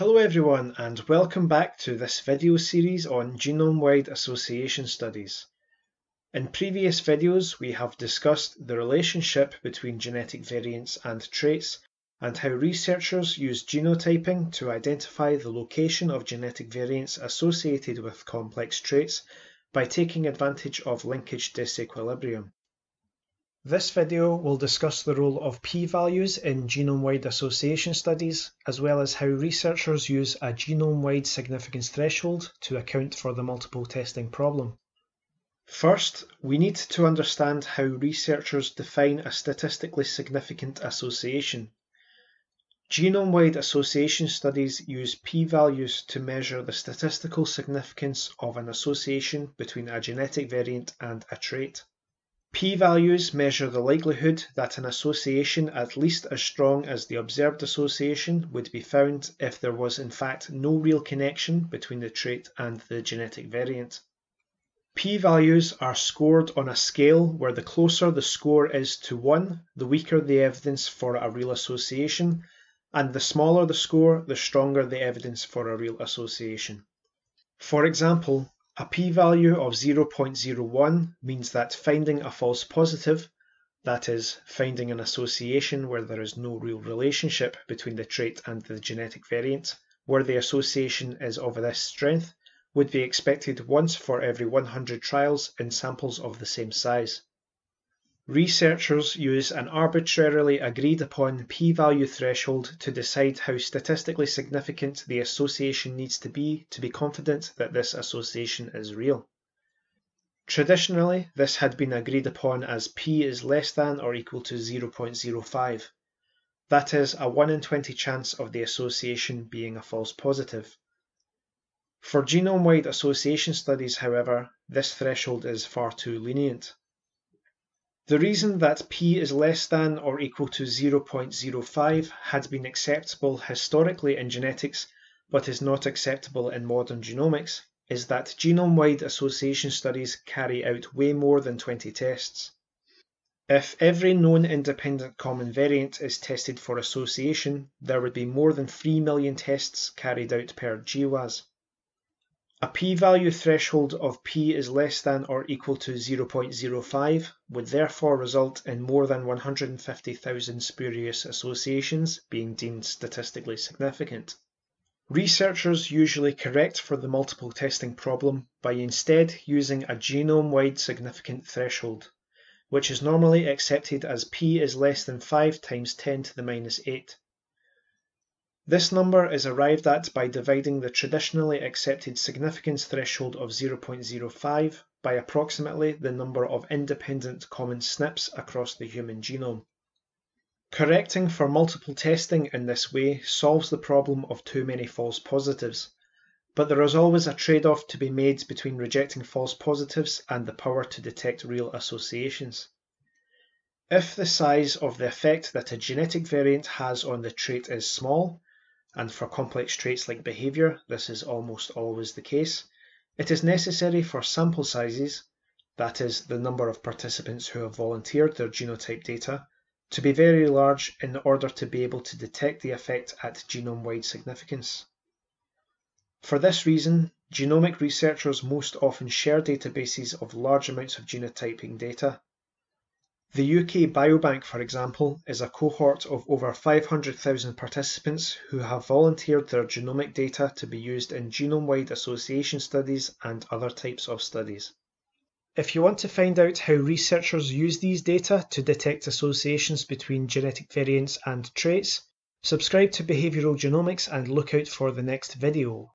Hello everyone and welcome back to this video series on genome-wide association studies. In previous videos we have discussed the relationship between genetic variants and traits and how researchers use genotyping to identify the location of genetic variants associated with complex traits by taking advantage of linkage disequilibrium. This video will discuss the role of p-values in genome-wide association studies, as well as how researchers use a genome-wide significance threshold to account for the multiple testing problem. First, we need to understand how researchers define a statistically significant association. Genome-wide association studies use p-values to measure the statistical significance of an association between a genetic variant and a trait. P-values measure the likelihood that an association at least as strong as the observed association would be found if there was in fact no real connection between the trait and the genetic variant. P-values are scored on a scale where the closer the score is to 1, the weaker the evidence for a real association, and the smaller the score, the stronger the evidence for a real association. For example, a p-value of 0.01 means that finding a false positive, that is, finding an association where there is no real relationship between the trait and the genetic variant, where the association is of this strength, would be expected once for every 100 trials in samples of the same size. Researchers use an arbitrarily agreed upon p-value threshold to decide how statistically significant the association needs to be to be confident that this association is real. Traditionally, this had been agreed upon as p is less than or equal to 0.05. That is a 1 in 20 chance of the association being a false positive. For genome-wide association studies, however, this threshold is far too lenient. The reason that p is less than or equal to 0.05 had been acceptable historically in genetics but is not acceptable in modern genomics is that genome-wide association studies carry out way more than 20 tests. If every known independent common variant is tested for association, there would be more than 3 million tests carried out per GWAS. A p-value threshold of p is less than or equal to 0.05 would therefore result in more than 150,000 spurious associations being deemed statistically significant. Researchers usually correct for the multiple testing problem by instead using a genome-wide significant threshold, which is normally accepted as p is less than 5 times 10 to the minus 8. This number is arrived at by dividing the traditionally accepted significance threshold of 0.05 by approximately the number of independent common SNPs across the human genome. Correcting for multiple testing in this way solves the problem of too many false positives, but there is always a trade-off to be made between rejecting false positives and the power to detect real associations. If the size of the effect that a genetic variant has on the trait is small, and for complex traits like behavior this is almost always the case, it is necessary for sample sizes, that is, the number of participants who have volunteered their genotype data, to be very large in order to be able to detect the effect at genome-wide significance. For this reason, genomic researchers most often share databases of large amounts of genotyping data the UK Biobank, for example, is a cohort of over 500,000 participants who have volunteered their genomic data to be used in genome-wide association studies and other types of studies. If you want to find out how researchers use these data to detect associations between genetic variants and traits, subscribe to Behavioural Genomics and look out for the next video.